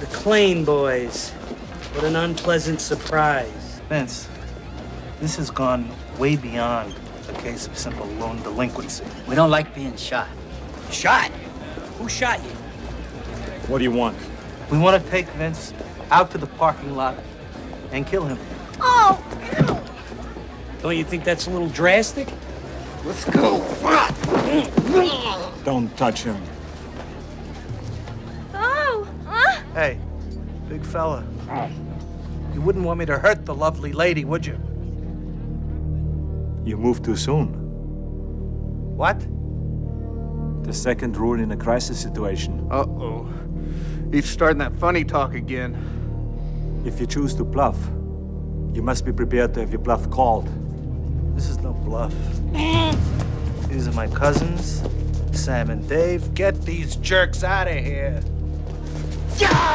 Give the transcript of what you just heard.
The Klane boys. What an unpleasant surprise. Vince, this has gone way beyond a case of simple loan delinquency. We don't like being shot. Shot? Who shot you? What do you want? We want to take Vince out to the parking lot and kill him. Oh, Don't you think that's a little drastic? Let's go. Don't touch him. Hey, big fella. You wouldn't want me to hurt the lovely lady, would you? You moved too soon. What? The second rule in a crisis situation. Uh-oh. He's starting that funny talk again. If you choose to bluff, you must be prepared to have your bluff called. This is no bluff. These are my cousins, Sam and Dave. Get these jerks out of here. ah!